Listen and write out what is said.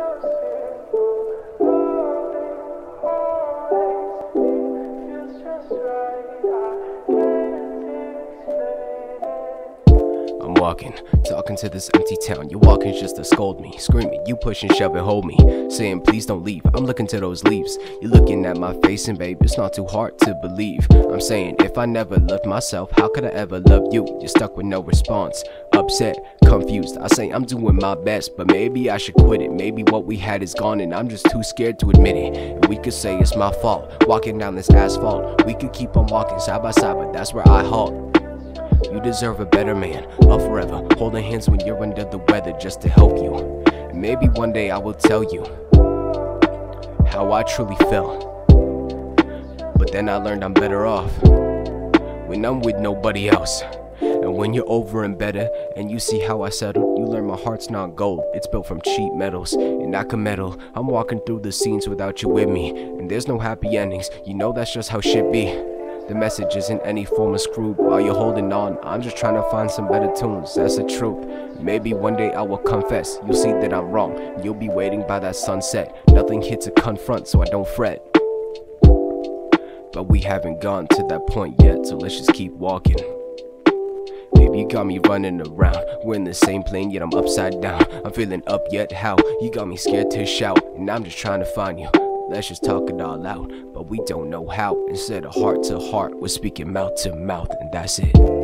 I'm walking, talking to this empty town. You're walking just to scold me, screaming, you push and shove and hold me, saying please don't leave. I'm looking to those leaves. You're looking at my face, and babe, it's not too hard to believe. I'm saying if I never loved myself, how could I ever love you? You're stuck with no response, upset, confused. I say I'm doing my best, but maybe I should quit it. Maybe what we had is gone, and I'm just too scared to admit it. And we could say it's my fault, walking down this asphalt. We could keep on walking side by side, but that's where I halt. You deserve a better man, love forever, holding hands when you're under the weather just to help you. And maybe one day I will tell you how I truly felt. But then I learned I'm better off when I'm with nobody else. And when you're over and better, and you see how I settle, you learn my heart's not gold. It's built from cheap metals, and I can metal. I'm walking through the scenes without you with me, and there's no happy endings. You know that's just how shit be. The message isn't any form of screw while you're holding on. I'm just trying to find some better tunes, that's the truth. Maybe one day I will confess, you'll see that I'm wrong. You'll be waiting by that sunset. Nothing here to confront, so I don't fret. But we haven't gone to that point yet, so let's just keep walking. Baby, you got me running around. We're in the same plane, yet I'm upside down. I'm feeling up yet how? You got me scared to shout, and I'm just trying to find you. Let's just talk it all out, but we don't know how. Instead of heart to heart, we're speaking mouth to mouth, and that's it.